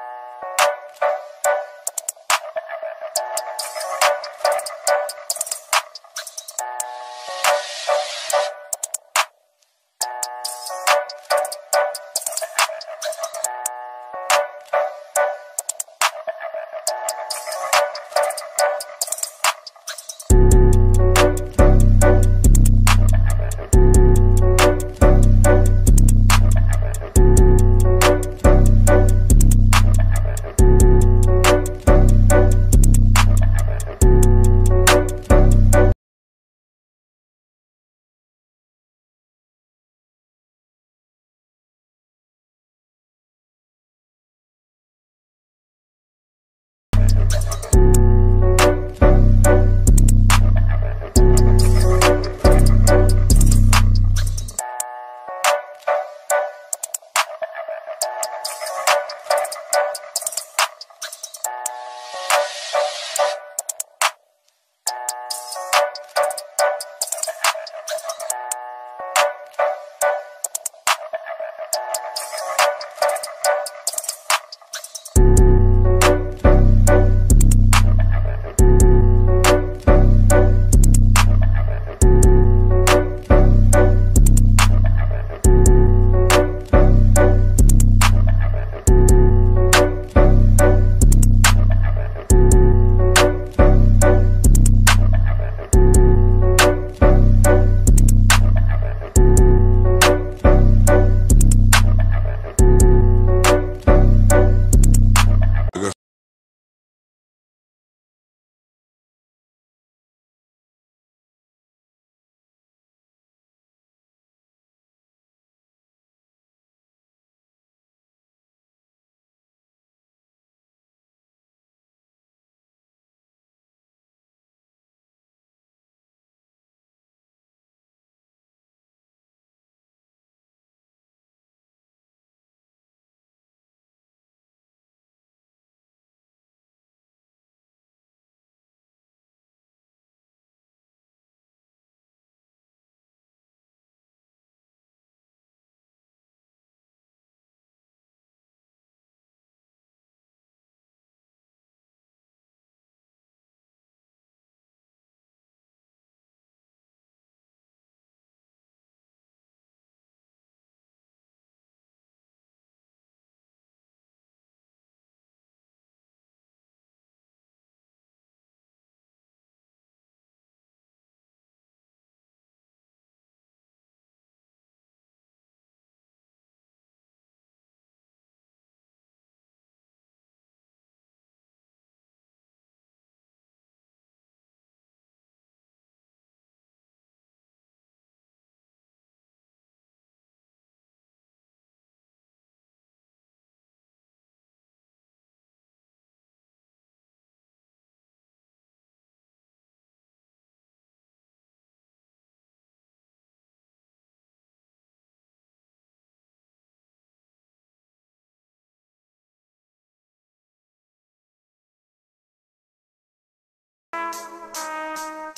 you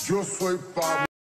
Yo soy Pablo.